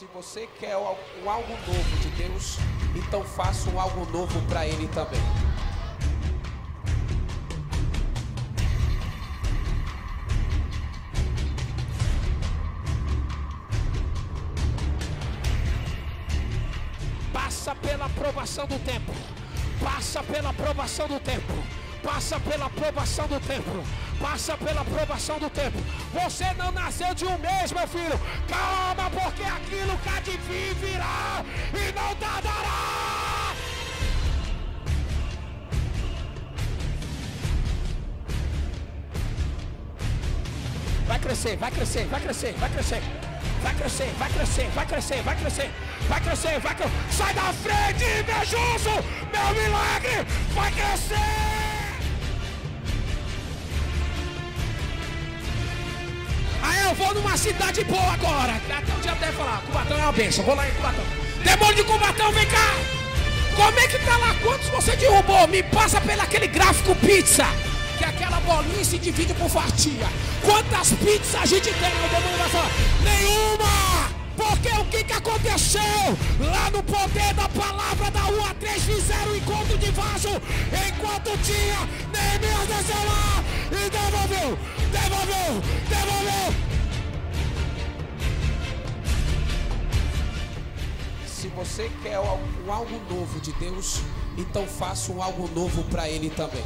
Se você quer um algo novo de Deus, então faça um algo novo para Ele também. Passa pela aprovação do tempo. Passa pela aprovação do tempo. Passa pela aprovação do tempo. Passa pela aprovação do tempo. Você não nasceu de um mês, meu filho. Calma, porque aquilo há de vir virá e não tardará. Vai crescer, vai crescer, vai crescer, vai crescer. Vai crescer, vai crescer, vai crescer, vai crescer, vai crescer, vai crescer. Sai da frente, invejoso! Meu milagre vai crescer! Eu vou numa cidade boa agora. Até o dia até falar, Cubatão é uma benção. Vou lá em Cubatão. Demônio de Cubatão, vem cá! Como é que tá lá? Quantos você derrubou? Me passa pelo aquele gráfico pizza. Que aquela bolinha se divide por fatia. Quantas pizzas a gente tem? O demônio vai falar, nenhuma! Porque o que, que aconteceu? Lá no poder da palavra da rua 3 fizeram o encontro de vaso. Enquanto tinha, Neemias desceu lá e devolveu, devolveu, devolveu. Você quer um algo novo de Deus, então faça um algo novo para Ele também.